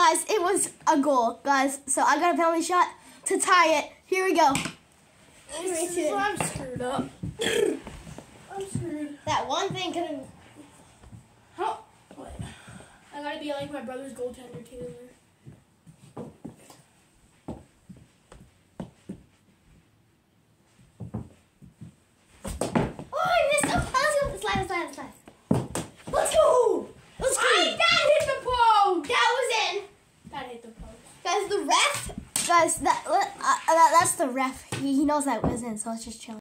guys, it was a goal, guys. So I got a penalty shot to tie it. Here we go. This is- why I'm screwed up. I'm screwed. That one thing could have. How? What? I gotta be like my brother's goaltender, Taylor. Oh, I missed. Oh, let's go. Slide, slide, slide. Let's go. Let's go. I, that hit the post! That was in. That hit the post. Guys, the ref. Guys, that, uh, that that's the ref. He, he knows that wasn't, so let's just chill.